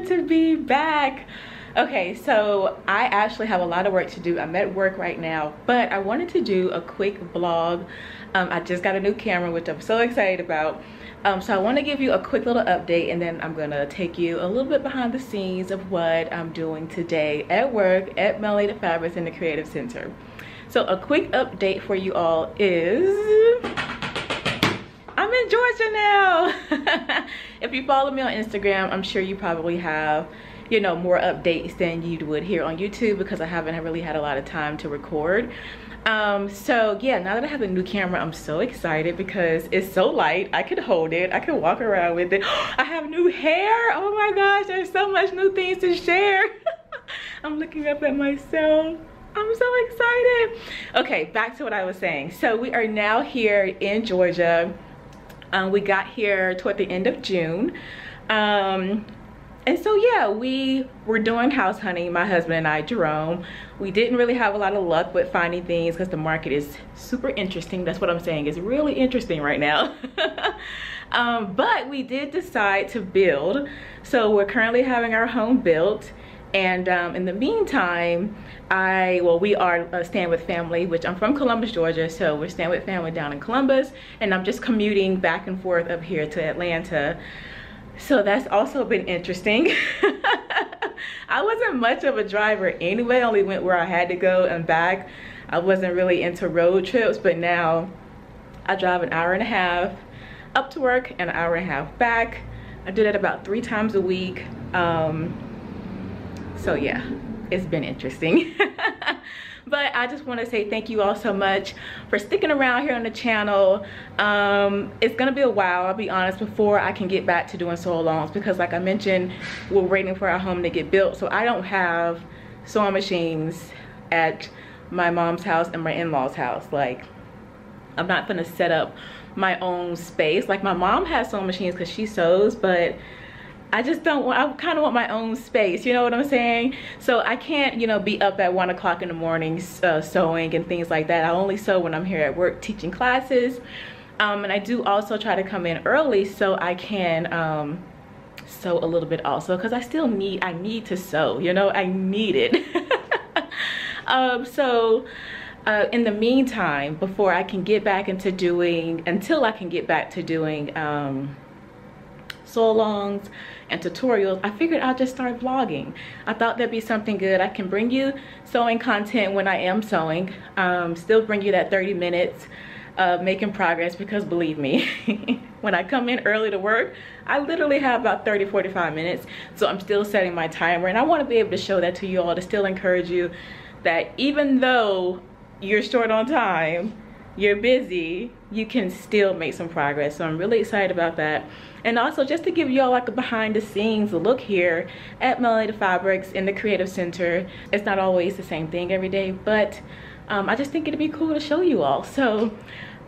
good to be back. Okay, so I actually have a lot of work to do. I'm at work right now, but I wanted to do a quick vlog. Um, I just got a new camera, which I'm so excited about. Um, so I want to give you a quick little update and then I'm going to take you a little bit behind the scenes of what I'm doing today at work at Melanated Fabrics in the Creative Center. So a quick update for you all is I'm in Georgia now. if you follow me on Instagram, I'm sure you probably have, you know, more updates than you would here on YouTube because I haven't really had a lot of time to record. Um, so yeah, now that I have a new camera, I'm so excited because it's so light. I can hold it. I can walk around with it. I have new hair. Oh my gosh, there's so much new things to share. I'm looking up at myself. I'm so excited. Okay, back to what I was saying. So we are now here in Georgia. Um, we got here toward the end of June. Um, and so yeah, we were doing house hunting, my husband and I, Jerome. We didn't really have a lot of luck with finding things because the market is super interesting. That's what I'm saying, it's really interesting right now. um, but we did decide to build. So we're currently having our home built and um, in the meantime i well we are uh, staying with family which i'm from columbus georgia so we're staying with family down in columbus. And i'm just commuting back and forth up here to atlanta. So that's also been interesting. I wasn't much of a driver anyway I only went where i had to go and back. I wasn't really into road trips but now i drive an hour and a half up to work and an hour and a half back. I do that about three times a week. Um, so yeah it's been interesting. But i just want to say thank you all so much for sticking around here on the channel. Um, it's gonna be a while i'll be honest before i can get back to doing sew alongs because like i mentioned we're waiting for our home to get built. So i don't have sewing machines at my mom's house and my in-laws house. Like i'm not gonna set up my own space. Like my mom has sewing machines because she sews but I just don't want, I kind of want my own space, you know what I'm saying? So I can't, you know, be up at one o'clock in the morning uh, sewing and things like that. I only sew when I'm here at work teaching classes. Um, and I do also try to come in early so I can um, sew a little bit also because I still need, I need to sew, you know, I need it. um, so uh, in the meantime, before I can get back into doing, until I can get back to doing sew alongs and tutorials, I figured I'll just start vlogging. I thought that'd be something good. I can bring you sewing content when I am sewing, um, still bring you that 30 minutes of making progress because believe me, when I come in early to work, I literally have about 30, 45 minutes. So I'm still setting my timer and I wanna be able to show that to you all to still encourage you that even though you're short on time, you're busy, you can still make some progress. So I'm really excited about that. And also just to give y'all like a behind the scenes look here at Melanated Fabrics in the Creative Center. It's not always the same thing every day, but um, I just think it'd be cool to show you all. So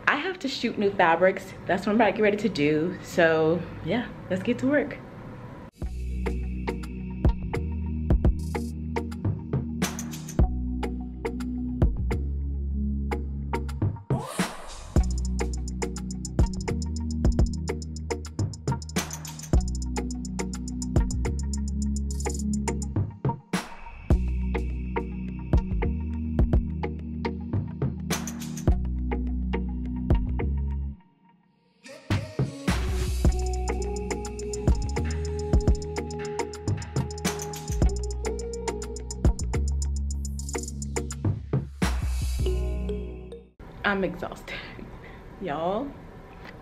I have to shoot new fabrics. That's what I'm about to get ready to do. So yeah, let's get to work. I'm exhausted. Y'all,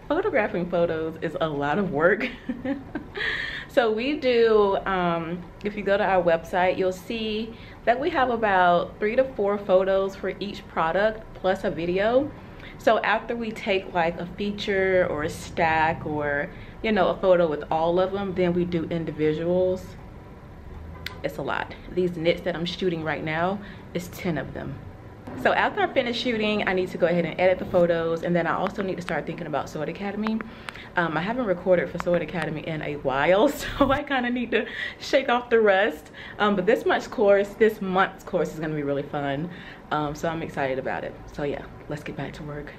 photographing photos is a lot of work. so we do, um, if you go to our website, you'll see that we have about three to four photos for each product plus a video. So after we take like a feature or a stack or, you know, a photo with all of them, then we do individuals. It's a lot. These knits that I'm shooting right now is 10 of them. So after I finish shooting, I need to go ahead and edit the photos and then I also need to start thinking about Sew It Academy. Um, I haven't recorded for Sew It Academy in a while, so I kind of need to shake off the rust. Um, but this month's course, this month's course is gonna be really fun. Um, so I'm excited about it. So yeah, let's get back to work.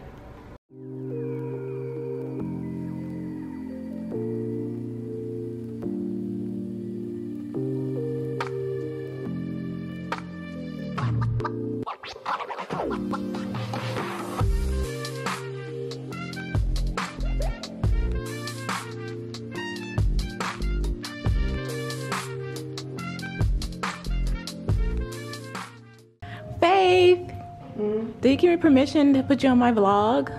Permission to put you on my vlog?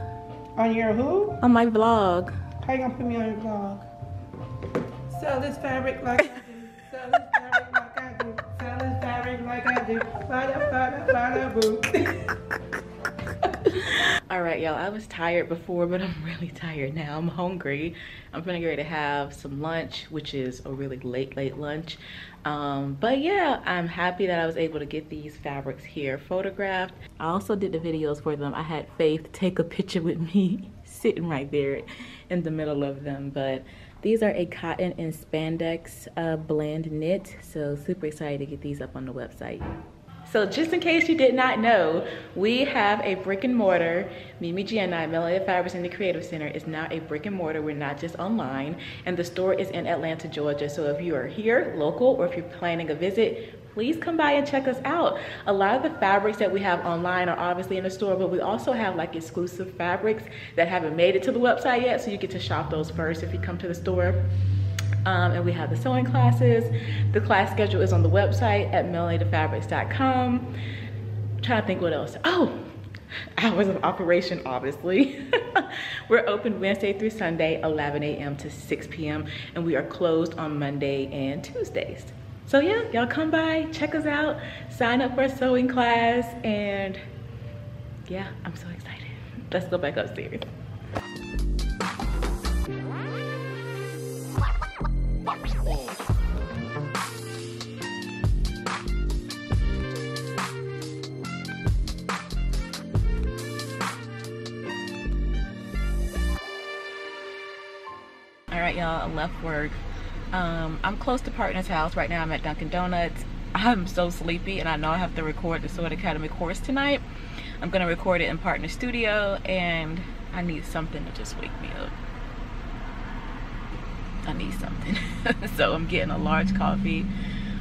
On your who? On my vlog. How you gonna put me on your vlog? Sell this fabric like I do. Sell this fabric like I do. Sell this fabric like I do. Bada, bada, bada, boo. All right, y'all, I was tired before, but I'm really tired now. I'm hungry. I'm gonna get ready to have some lunch, which is a really late, late lunch. Um, but yeah, I'm happy that I was able to get these fabrics here photographed. I also did the videos for them. I had Faith take a picture with me sitting right there in the middle of them, but these are a cotton and spandex uh, blend knit, so super excited to get these up on the website. So just in case you did not know, we have a brick and mortar. Mimi G and I, Melanated Fabrics in the Creative Center is now a brick and mortar. We're not just online. And the store is in Atlanta, Georgia. So if you are here, local, or if you're planning a visit, please come by and check us out. A lot of the fabrics that we have online are obviously in the store, but we also have like exclusive fabrics that haven't made it to the website yet. So you get to shop those first if you come to the store. Um, and we have the sewing classes. The class schedule is on the website at melanatedfabrics.com. Trying to think what else. Oh, hours of operation, obviously. We're open Wednesday through Sunday, 11 a.m. to 6 p.m. And we are closed on Monday and Tuesdays. So yeah, y'all come by, check us out, sign up for a sewing class, and yeah, I'm so excited. Let's go back upstairs. Y'all, left work. Um, I'm close to partner's house. Right now I'm at Dunkin' Donuts. I'm so sleepy and I know I have to record the Sew It Academy course tonight. I'm gonna record it in partner studio and I need something to just wake me up. I need something. so I'm getting a large coffee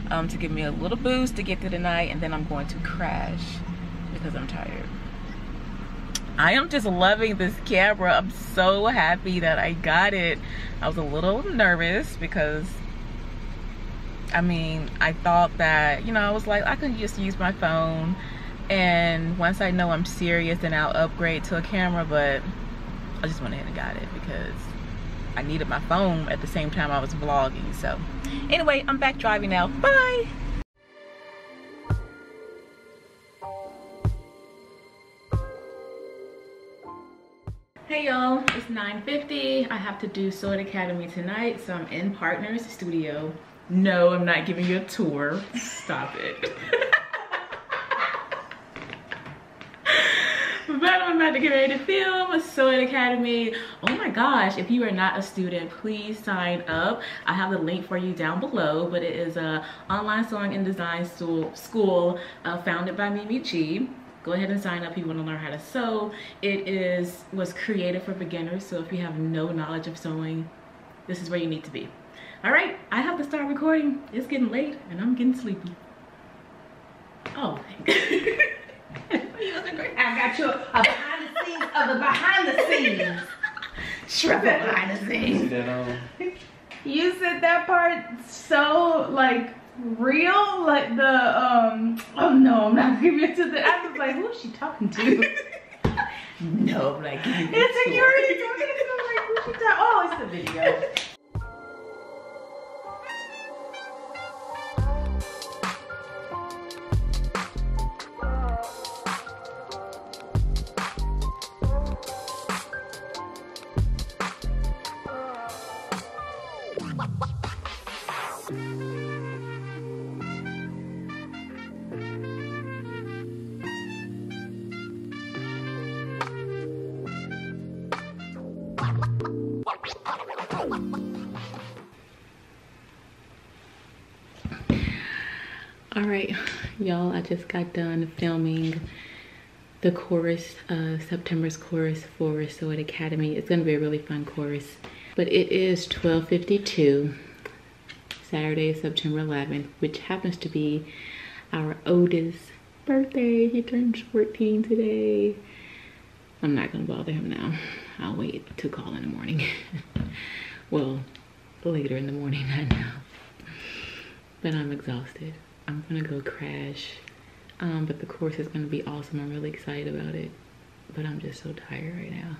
um, to give me a little boost to get through the night and then I'm going to crash because I'm tired. I am just loving this camera. I'm so happy that I got it. I was a little nervous because I mean, I thought that, you know, I was like, I can just use my phone and once I know I'm serious then I'll upgrade to a camera, but I just went ahead and got it because I needed my phone at the same time I was vlogging. So anyway, I'm back driving now. Bye. Hey y'all, it's 9.50. I have to do Sew It Academy tonight, so I'm in Partners Studio. No, I'm not giving you a tour. Stop it. but I'm about to get ready to film Sew It Academy. Oh my gosh, if you are not a student, please sign up. I have the link for you down below, but it is a online sewing and design school, school uh, founded by Mimi G go ahead and sign up. If you want to learn how to sew. It is was created for beginners so if you have no knowledge of sewing this is where you need to be. All right i have to start recording. It's getting late and i'm getting sleepy. Oh I got you a behind the scenes of the behind the scenes. Shrimp behind the scenes. You said that part so like real, like the um. Oh no, I'm not giving it to the. I was like, who is she talking to? no i'm not giving a It's like you already talking to. I'm like, who she talking? Oh, it's the video. all right y'all i just got done filming the chorus uh september's chorus for Sew It academy. It's gonna be a really fun chorus but it is 12:52 saturday september 11th which happens to be our oldest birthday. He turns 14 today. I'm not gonna bother him now i'll wait to call in the morning well later in the morning not now but i'm exhausted i'm gonna go crash Um, but the course is gonna be awesome. I'm really excited about it. But I'm just so tired right now.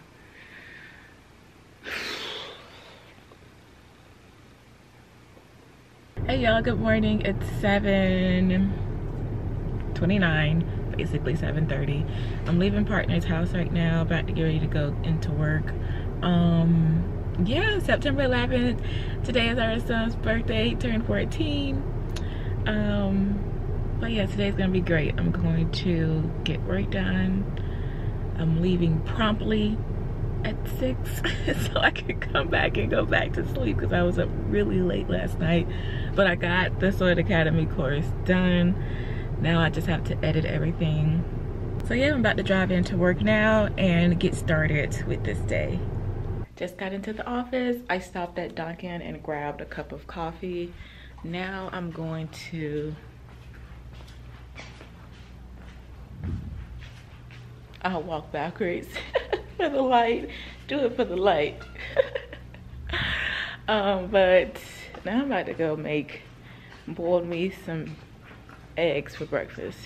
Hey y'all, good morning. It's 7.29, basically 7.30. I'm leaving partner's house right now, about to get ready to go into work. Um, yeah, September 11th. Today is our son's birthday, turned 14. Um, but yeah, today's gonna be great. I'm going to get work done. I'm leaving promptly at six so I could come back and go back to sleep because I was up really late last night. But I got the Sew It Academy course done. Now I just have to edit everything. So yeah, I'm about to drive into work now and get started with this day. Just got into the office. I stopped at Dunkin' and grabbed a cup of coffee. Now I'm going to I'll walk backwards for the light. Do it for the light. um, but now I'm about to go make boil me some eggs for breakfast.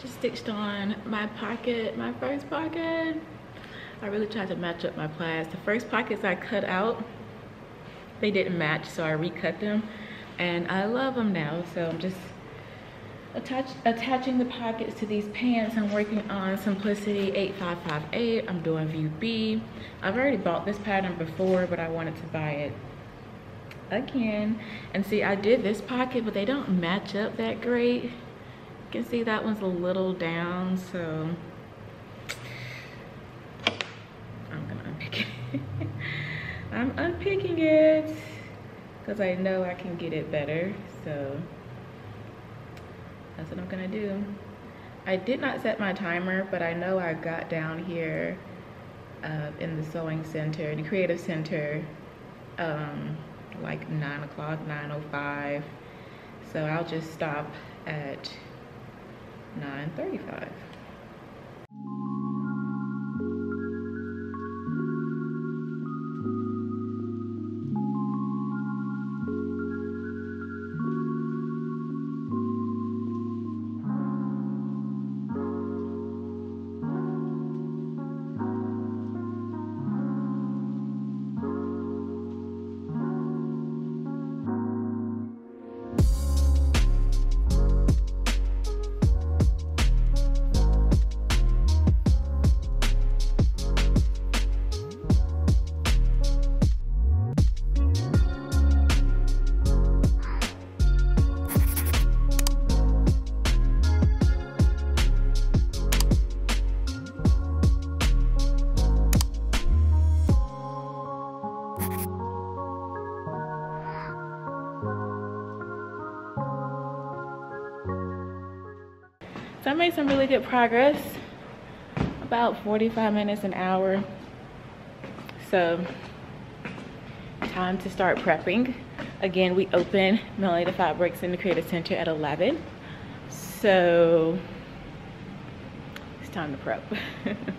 Just stitched on my pocket, my first pocket. I really tried to match up my plaids. The first pockets I cut out, they didn't match, so I recut them. And I love them now, so I'm just attach, attaching the pockets to these pants. I'm working on Simplicity 8558. I'm doing View B. I've already bought this pattern before, but I wanted to buy it again. And see, I did this pocket, but they don't match up that great. You can see that one's a little down, so I'm gonna unpick it. I'm it because I know I can get it better, so that's what I'm gonna do. I did not set my timer, but I know I got down here uh, in the sewing center, the creative center, um, like 9 o'clock, 9.05. So I'll just stop at 9.35. So I made some really good progress. About 45 minutes an hour. So time to start prepping. Again, we open Melanated Fabrics in the Creative Center at 11. So it's time to prep.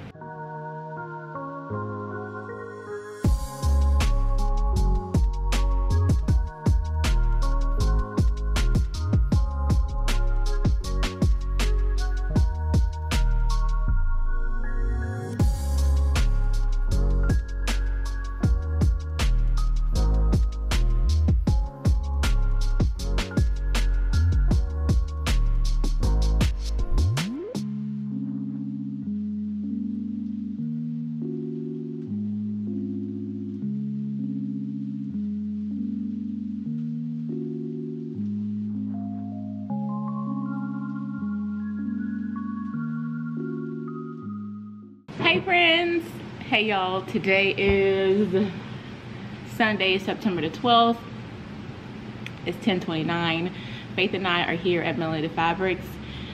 hey y'all. Today is sunday september the 12th it's 10:29. faith and i are here at melanated fabrics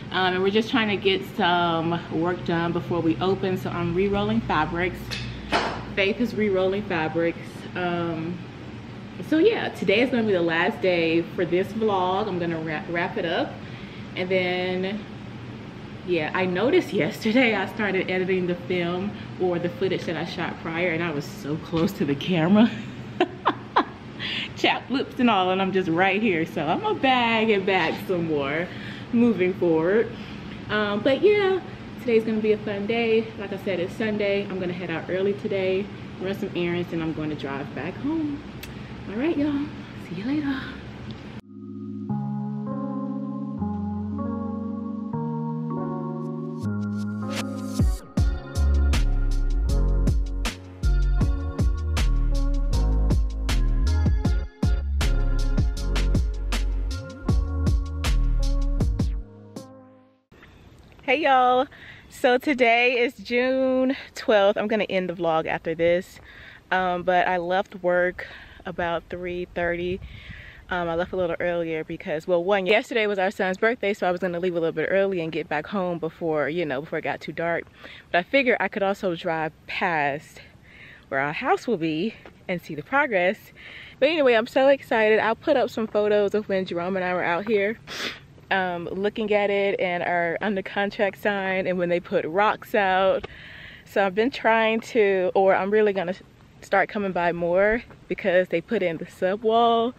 um, and we're just trying to get some work done before we open so i'm re-rolling fabrics. Faith is re-rolling fabrics. Um so yeah today is going to be the last day for this vlog. I'm gonna wrap, wrap it up and then yeah i noticed yesterday i started editing the film or the footage that i shot prior and i was so close to the camera. Chap lips and all and i'm just right here so i'm gonna bag it back some more moving forward. Um, but yeah today's gonna be a fun day. Like i said it's sunday. I'm gonna head out early today run some errands and i'm going to drive back home. All right y'all. See you later y'all. So today is june 12th i'm gonna end the vlog after this. Um, but i left work about 3:30. um, i left a little earlier because well one yesterday was our son's birthday so i was gonna leave a little bit early and get back home before you know before it got too dark. But i figured i could also drive past where our house will be and see the progress. But anyway i'm so excited. I'll put up some photos of when jerome and i were out here um, looking at it and are under contract sign and when they put rocks out. So I've been trying to, or I'm really gonna start coming by more because they put in the sub wall.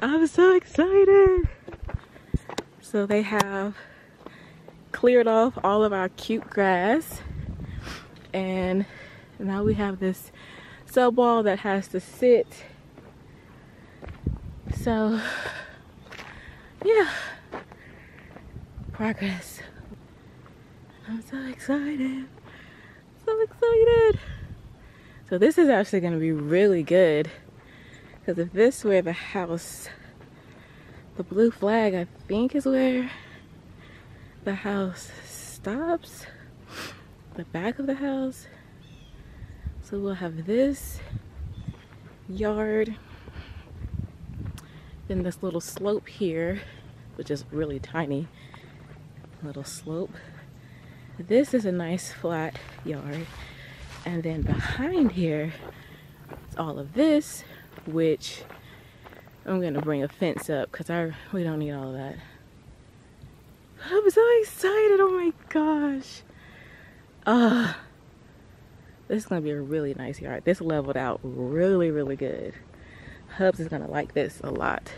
I'm so excited. So they have cleared off all of our cute grass and now we have this sub wall that has to sit. So yeah progress. I'm so excited. So excited. So this is actually going to be really good. Because if this were the house, the blue flag I think is where the house stops. The back of the house. So we'll have this yard. Then this little slope here, which is really tiny little slope. This is a nice flat yard. And then behind here, it's all of this, which I'm gonna bring a fence up because I we don't need all of that. But I'm so excited, oh my gosh. Ah, uh, this is gonna be a really nice yard. This leveled out really, really good. Hubs is gonna like this a lot.